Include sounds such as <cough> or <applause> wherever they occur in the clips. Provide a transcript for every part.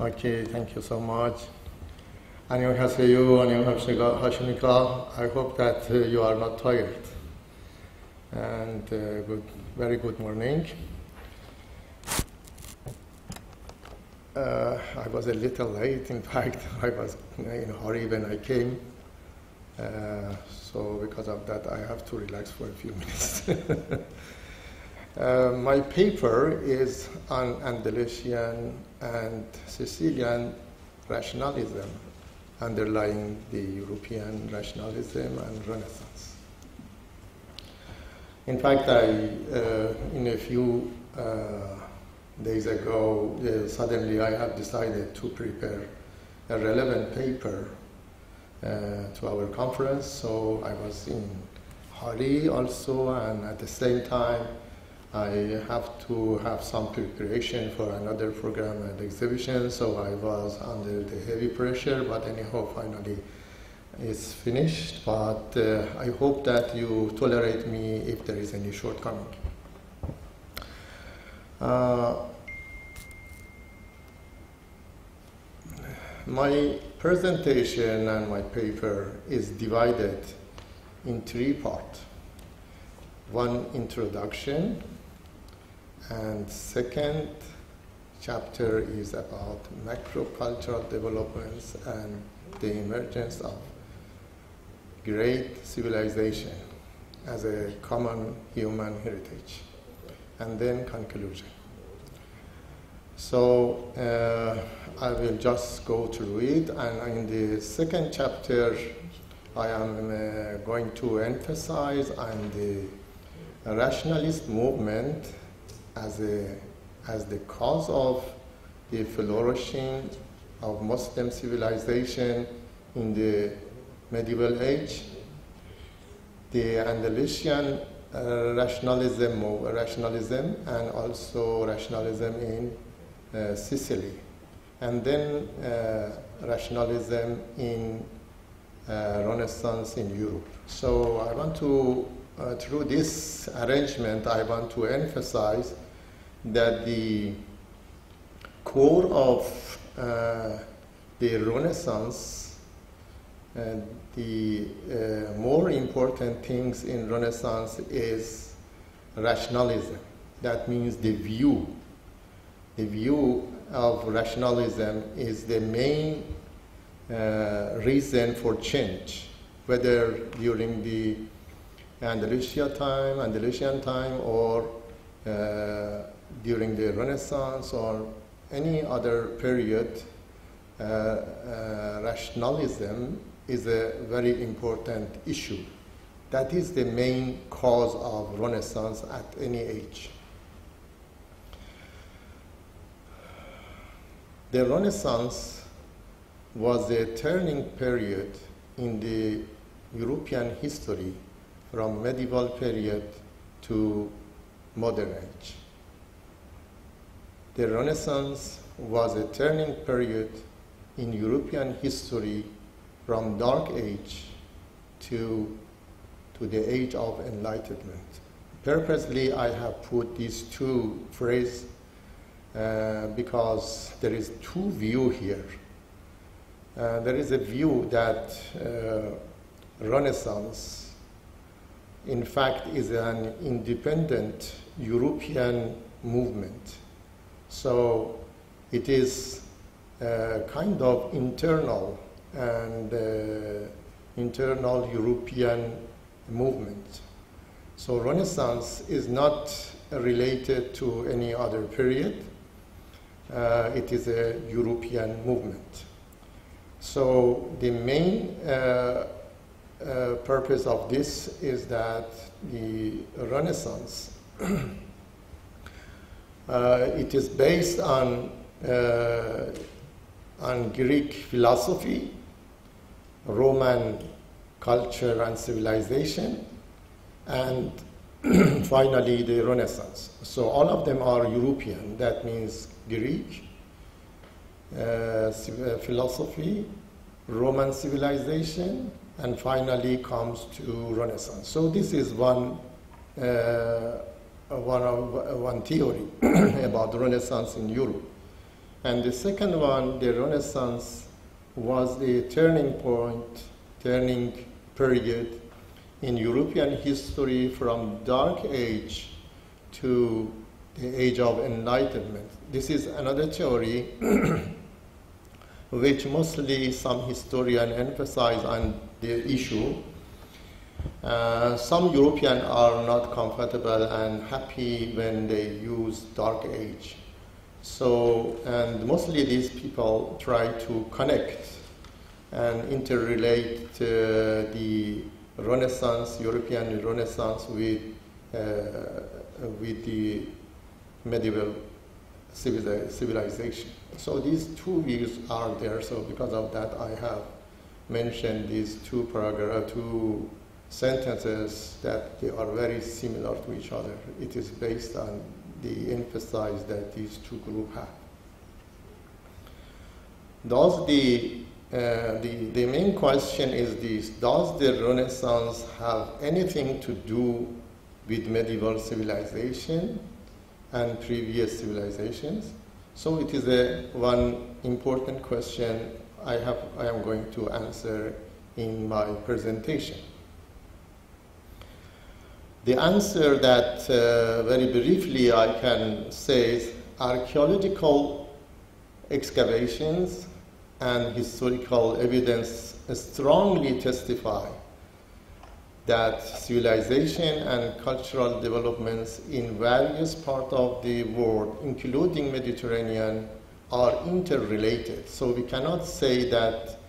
Okay, thank you so much. 안녕하세요. 안녕하십니까. I hope that uh, you are not tired. And uh, good, very good morning. Uh, I was a little late. In <laughs> fact, I was in a hurry when I came. Uh, so because of that, I have to relax for a few minutes. <laughs> Uh, my paper is on Andalusian and Sicilian rationalism underlying the European rationalism and Renaissance. In fact, I, uh, in a few uh, days ago, uh, suddenly I have decided to prepare a relevant paper uh, to our conference, so I was in hurry also, and at the same time, I have to have some preparation for another program and exhibition, so I was under the heavy pressure, but anyhow, finally it's finished. But uh, I hope that you tolerate me if there is any shortcoming. Uh, my presentation and my paper is divided in three parts. One introduction, and second chapter is about macrocultural developments and the emergence of great civilization as a common human heritage. And then conclusion. So uh, I will just go through it, and in the second chapter, I am uh, going to emphasize on the rationalist movement as, a, as the cause of the flourishing of Muslim civilization in the medieval age, the Andalusian uh, rationalism, rationalism, and also rationalism in uh, Sicily, and then uh, rationalism in uh, Renaissance in Europe. So I want to, uh, through this arrangement, I want to emphasize that the core of uh, the Renaissance, uh, the uh, more important things in Renaissance is rationalism. That means the view. The view of rationalism is the main uh, reason for change, whether during the Andalusia time, Andalusian time, or uh, during the Renaissance or any other period, uh, uh, rationalism is a very important issue. That is the main cause of Renaissance at any age. The Renaissance was a turning period in the European history from medieval period to modern age. The Renaissance was a turning period in European history from Dark Age to, to the Age of Enlightenment. Purposely, I have put these two phrases uh, because there is two view here. Uh, there is a view that uh, Renaissance, in fact, is an independent European movement so it is a kind of internal and uh, internal European movement. So Renaissance is not related to any other period. Uh, it is a European movement. So the main uh, uh purpose of this is that the Renaissance uh, <clears throat> it is based on, uh, on Greek philosophy, Roman culture and civilization, and <clears throat> finally the Renaissance. So all of them are European. That means Greek uh, uh philosophy, Roman civilization, and finally comes to Renaissance. So this is one uh, Uh, one, of, uh, one theory <clears throat> about the Renaissance in Europe. And the second one, the Renaissance, was the turning point, turning period in European history from Dark Age to the Age of Enlightenment. This is another theory <clears throat> which mostly some historians emphasize on the issue. Uh, some Europeans are not comfortable and happy when they use Dark Age. So, and mostly these people try to connect and interrelate uh, the Renaissance, European Renaissance, with, uh, with the medieval civilization. So these two views are there. So because of that, I have mentioned these two paragraphs, two sentences that they are very similar to each other. It is based on the emphasis that these two groups have. Does the, uh, the, the main question is this, does the Renaissance have anything to do with medieval civilization and previous civilizations? So it is a one important question I, have, I am going to answer in my presentation. The answer that uh, very briefly I can say is archaeological excavations and historical evidence strongly testify that civilization and cultural developments in various parts of the world, including Mediterranean, are interrelated. So we cannot say that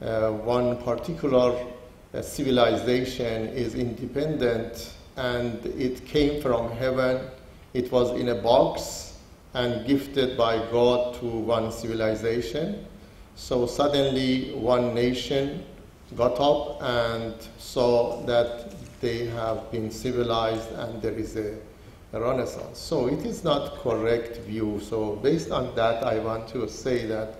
uh, one particular uh, civilization is independent and it came from heaven, it was in a box and gifted by God to one civilization. So suddenly one nation got up and saw that they have been civilized and there is a, renaissance. So it is not correct view. So based on that, I want to say that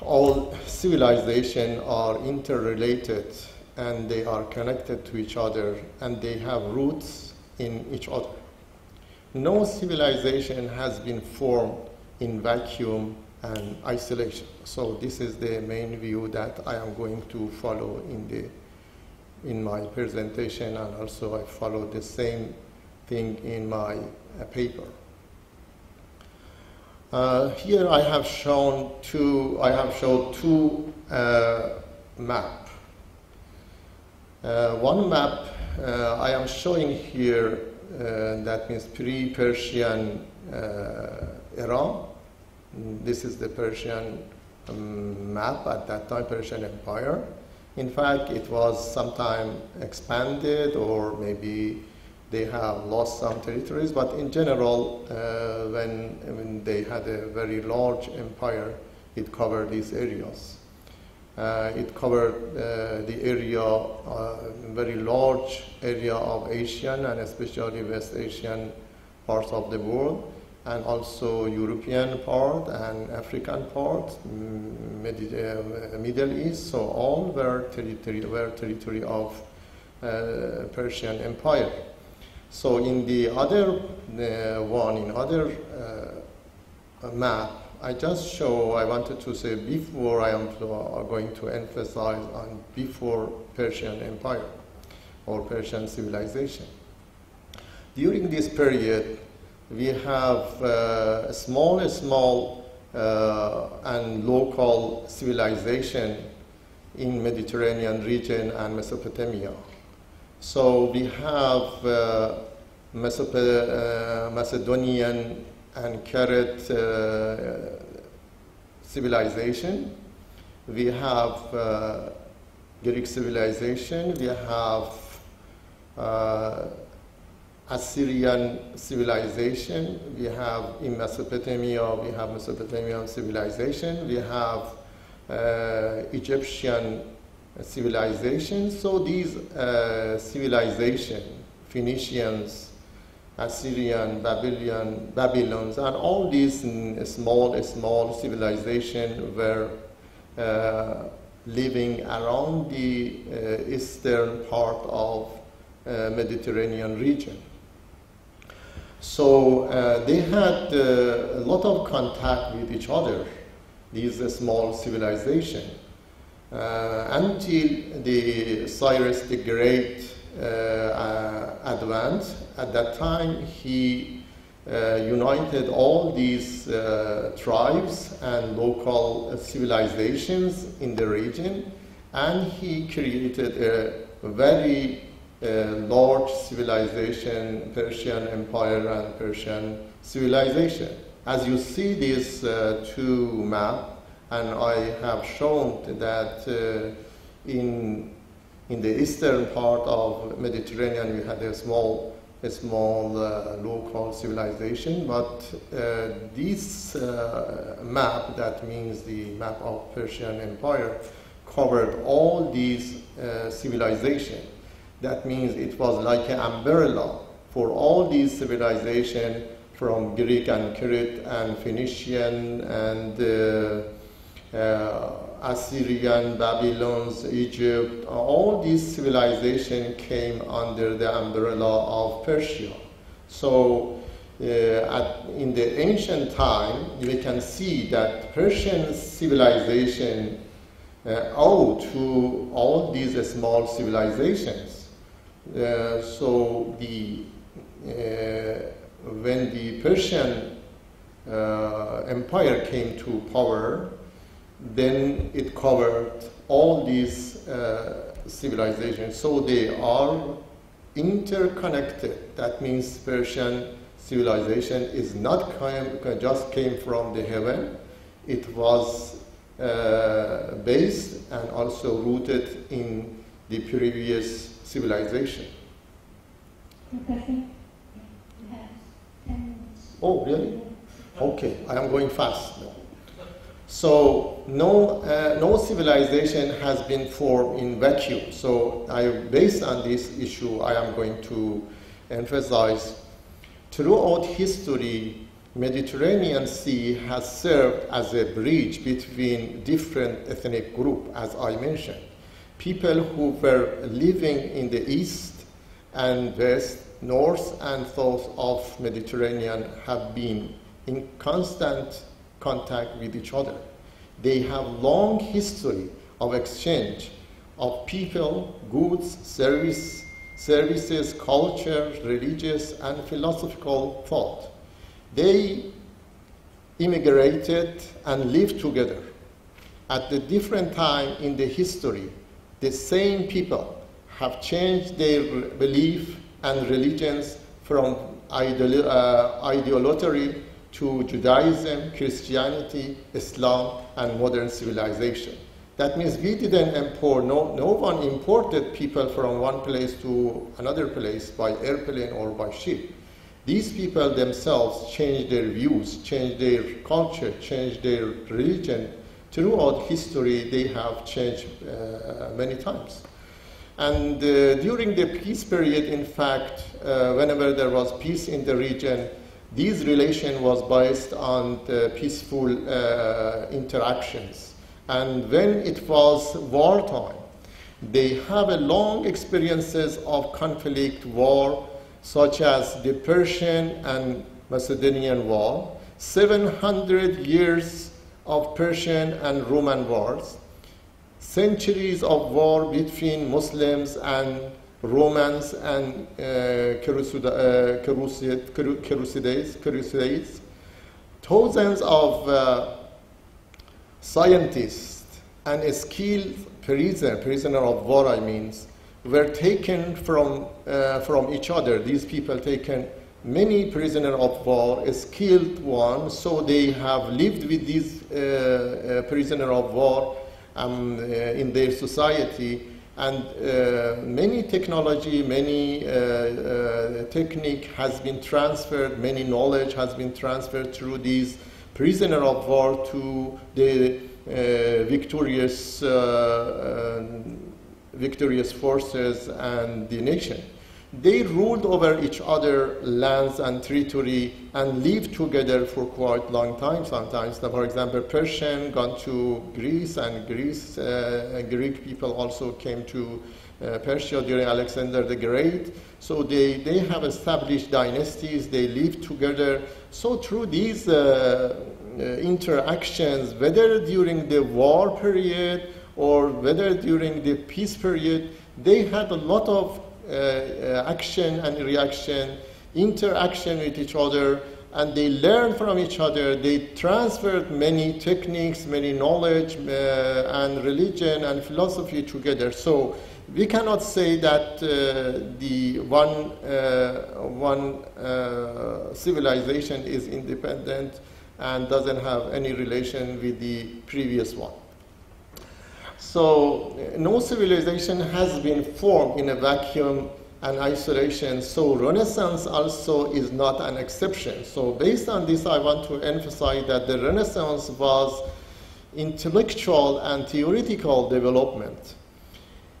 all civilization are interrelated and they are connected to each other and they have roots in each other. No civilization has been formed in vacuum and isolation. So this is the main view that I am going to follow in the in my presentation and also I follow the same thing in my uh, paper. Uh, here I have shown two, I have shown two uh, map. Uh, one map uh, I am showing here, uh, that means pre-Persian era, this is the Persian um, map at that time, Persian Empire. In fact, it was sometime expanded or maybe they have lost some territories, but in general, uh, when, when they had a very large empire, it covered these areas. Uh, it covered uh, the area, uh, very large area of Asian and especially West Asian parts of the world and also European part and African part, uh, Middle East, so all were territory, were territory of uh, Persian Empire. So in the other uh, one, in other uh, map, I just show, I wanted to say before I am going to emphasize on before Persian Empire or Persian civilization. During this period, we have uh, small, small uh, and local civilization in Mediterranean region and Mesopotamia. So we have uh, uh Macedonian and Carrot uh, civilization. We have uh, Greek civilization. We have Assyrian civilization, we have in Mesopotamia, we have Mesopotamian civilization, we have uh, Egyptian civilization. So these uh, civilization, Phoenicians, Assyrian, Babylon, Babylons, and all these small, small civilization were uh, living around the uh, eastern part of uh, Mediterranean region. So uh, they had uh, a lot of contact with each other, these uh, small civilization, until the Cyrus the Great uh, uh, advanced. At that time, he uh, united all these tribes and local civilizations in the region, and he created a very large civilization, Persian Empire and Persian civilization. As you see these uh, two maps, and I have shown that uh, in in the eastern part of Mediterranean we had a small a small uh, local civilization, but uh, this uh, map, that means the map of Persian Empire, covered all these uh, civilizations. That means it was like an umbrella for all these civilizations from Greek and Crete and Phoenician and uh, uh, Assyrian, Babylons, Egypt, all these civilizations came under the umbrella of Persia. So uh, at, in the ancient time, we can see that Persian civilization uh, owe to all these small civilizations. Uh, so the, uh, when the Persian uh, Empire came to power, then it covered all these uh, civilizations. So they are interconnected. That means Persian civilization is not came, just came from the heaven. It was uh, based and also rooted in the previous civilization. Professor, perhaps 10 minutes. Oh, really? Okay, I am going fast. So no, uh, no civilization has been formed in vacuum. So I, based on this issue, I am going to emphasize throughout history, Mediterranean Sea has served as a bridge between different ethnic groups, as I mentioned. People who were living in the east and west, north and south of Mediterranean have been in constant contact with each other. They have long history of exchange of people, goods, service, services, culture, religious, and philosophical thought. They immigrated and lived together. At the different time in the history, the same people have changed their belief and religions from idol- uh, idolatry to Judaism, Christianity, Islam, and modern civilization. That means we didn't import, no, no one imported people from one place to another place by airplane or by ship. These people themselves changed their views, changed their culture, changed their religion. Throughout history, they have changed uh, many times. And uh, during the peace period, in fact, uh, whenever there was peace in the region, this relation was based on peaceful uh, interactions. And when it was wartime, they have a long experiences of conflict, war, such as the Persian and Macedonian War, 700 years of Persian and Roman wars, centuries of war between Muslims and Romans and uh, uh, Crusades, Crusades, thousands of uh, scientists and skilled prisoner, prisoner of war, I mean, were taken from, uh, from each other. These people taken many prisoner of war, skilled one, so they have lived with these uh, uh, prisoner of war um, uh, in their society. And uh, many technology, many uh, uh, technique has been transferred, many knowledge has been transferred through these prisoner of war to the uh, victorious, uh, um, victorious forces and the nation. They ruled over each other lands and territory and lived together for quite long time sometimes. For example, Persian gone to Greece and Greece, uh, Greek people also came to uh, Persia during Alexander the Great. So they, they have established dynasties, they live together. So through these uh, uh, interactions, whether during the war period or whether during the peace period, they had a lot of uh, uh, action and reaction, interaction with each other, and they learned from each other. They transferred many techniques, many knowledge, uh, and religion and philosophy together. So we cannot say that uh, the one, uh, one uh, civilization is independent and doesn't have any relation with the previous one. So no civilization has been formed in a vacuum and isolation. So Renaissance also is not an exception. So based on this, I want to emphasize that the Renaissance was intellectual and theoretical development.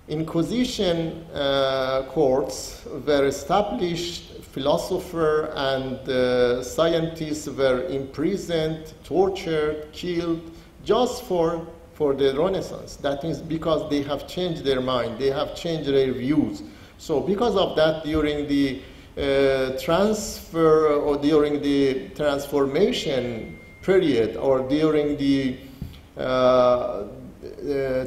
Inquisition uh, courts were established, philosophers and uh, scientists were imprisoned, tortured, killed, just for, for the Renaissance. That means because they have changed their mind, they have changed their views. So because of that, during the uh, transfer or during the transformation period or during the uh, uh,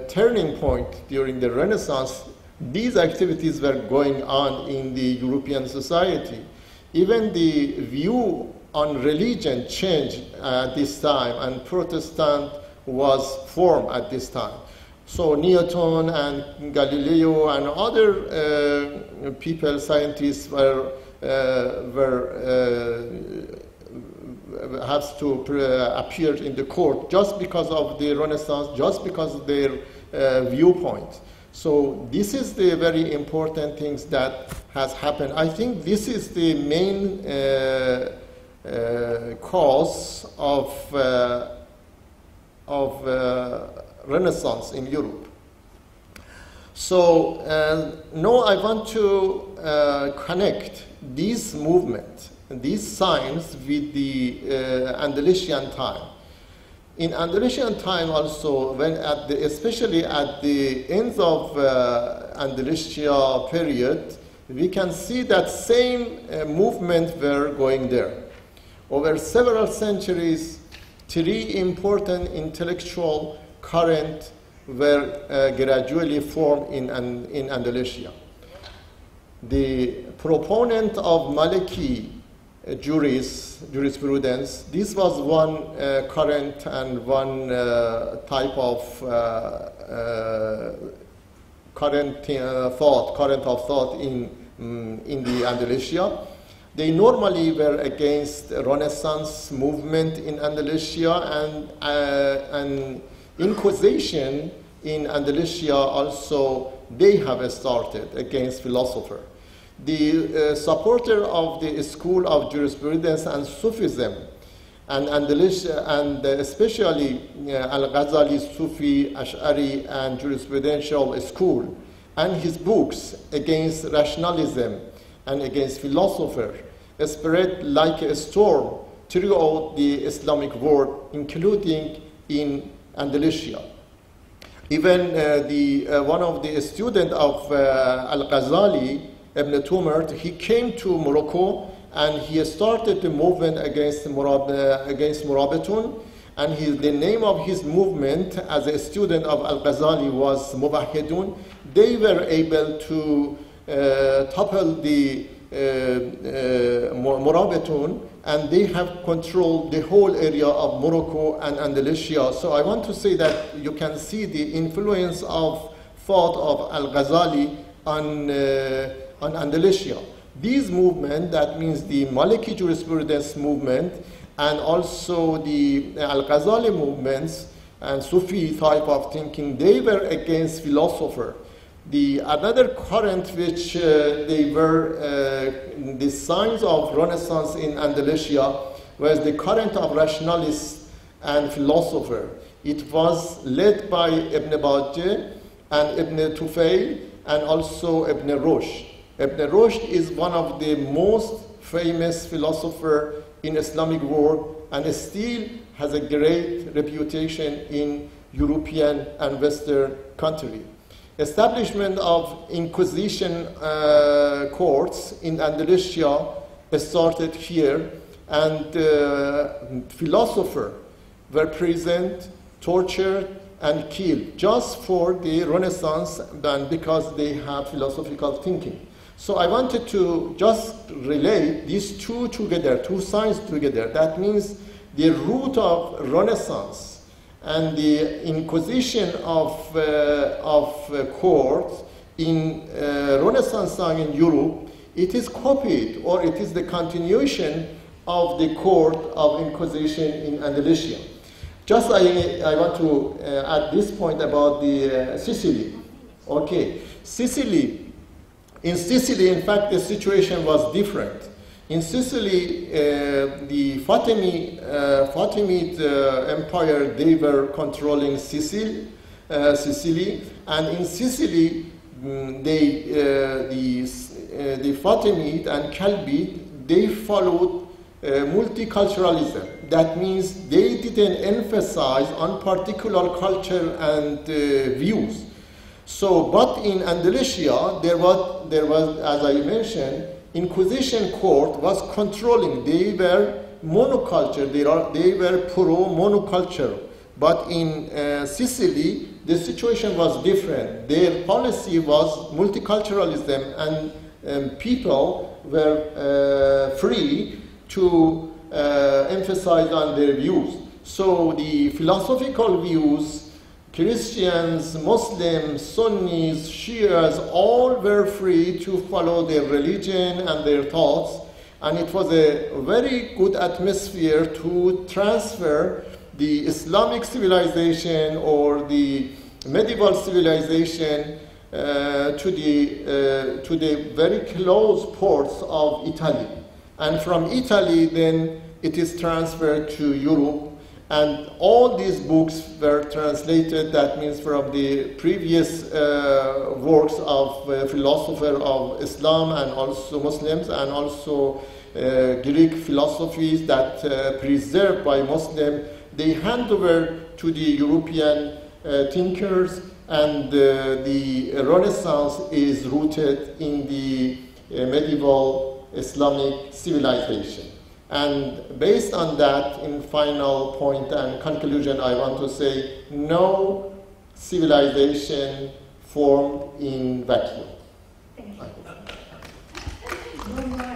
turning point during the Renaissance, these activities were going on in the European society. Even the view on religion changed at this time, and Protestant was formed at this time. So Newton and Galileo and other uh, people, scientists, were uh, were uh, has to appear in the court just because of the Renaissance, just because of their uh, viewpoint. So this is the very important things that has happened. I think this is the main uh, uh, cause of of Renaissance in Europe. So uh, now I want to uh, connect this movement, these signs with the uh, Andalusian time. In Andalusian time also, when at the, especially at the end of uh, Andalusia period, we can see that same uh, movement were going there. Over several centuries, three important intellectual currents were uh, gradually formed in, in Andalusia. The proponent of Maliki uh, juris, jurisprudence, this was one uh, current and one uh, type of uh, uh, current thought, current of thought in, um, in the Andalusia. They normally were against Renaissance movement in Andalusia and, and Inquisition in Andalusia also they have started against philosopher. The uh, supporter of the school of jurisprudence and Sufism and Andalusia and especially uh, Al-Ghazali, Sufi, Ash'ari and jurisprudential school and his books against rationalism and against philosopher spread like a storm throughout the Islamic world, including in Andalusia. Even uh, the, uh, one of the students of uh, Al-Ghazali, Ibn Tumart, he came to Morocco and he started the movement against, Murab, against Murabitun. And the name of his movement as a student of Al-Ghazali was Muwahhidun. They were able to uh, topple the uh, uh, and they have controlled the whole area of Morocco and Andalusia. So I want to say that you can see the influence of thought of Al-Ghazali on, uh, on Andalusia. These movement, that means the Maliki jurisprudence movement, and also the Al-Ghazali movements and Sufi type of thinking, they were against philosopher. The another current which uh, they were uh, the signs of Renaissance in Andalusia was the current of rationalists and philosopher. It was led by Ibn Bajjah and Ibn Tufayl and also Ibn Rushd. Ibn Rushd is one of the most famous philosopher in Islamic world and still has a great reputation in European and Western countries. Establishment of Inquisition uh, courts in Andalusia started here, and uh, philosophers were present, tortured, and killed just for the Renaissance and because they have philosophical thinking. So I wanted to just relate these two together, two signs together. That means the root of Renaissance and the Inquisition of, uh, of uh, courts in uh, Renaissance time in Europe, it is copied or it is the continuation of the court of Inquisition in Andalusia. Just I, I want to uh, add this point about the uh, Sicily. Okay, Sicily in Sicily, in fact, the situation was different. In Sicily, uh, the Fatimid, uh, Fatimid uh, Empire, they were controlling Sicily, uh, Sicily and in Sicily, mm, they, uh, the, the Fatimid and Kalbid, they followed multiculturalism. That means they didn't emphasize on particular culture and views so, but in Andalusia, there was, there was, as I mentioned, Inquisition court was controlling. They were monoculture. They, are, they were pro-monoculture. But in uh, Sicily, the situation was different. Their policy was multiculturalism, and um, people were uh, free to uh, emphasize on their views. So the philosophical views Christians, Muslims, Sunnis, Shias, all were free to follow their religion and their thoughts, and it was a very good atmosphere to transfer the Islamic civilization or the medieval civilization uh, to, the, uh, to the very close ports of Italy. And from Italy, then it is transferred to Europe and all these books were translated, that means from the previous uh, works of uh, philosophers of Islam and also Muslims and also uh, Greek philosophies that uh, preserved by Muslims, they hand over to the European uh, thinkers and uh, the Renaissance is rooted in the medieval Islamic civilization. And based on that, in final point and conclusion, I want to say no civilization formed in vacuum. Thank you.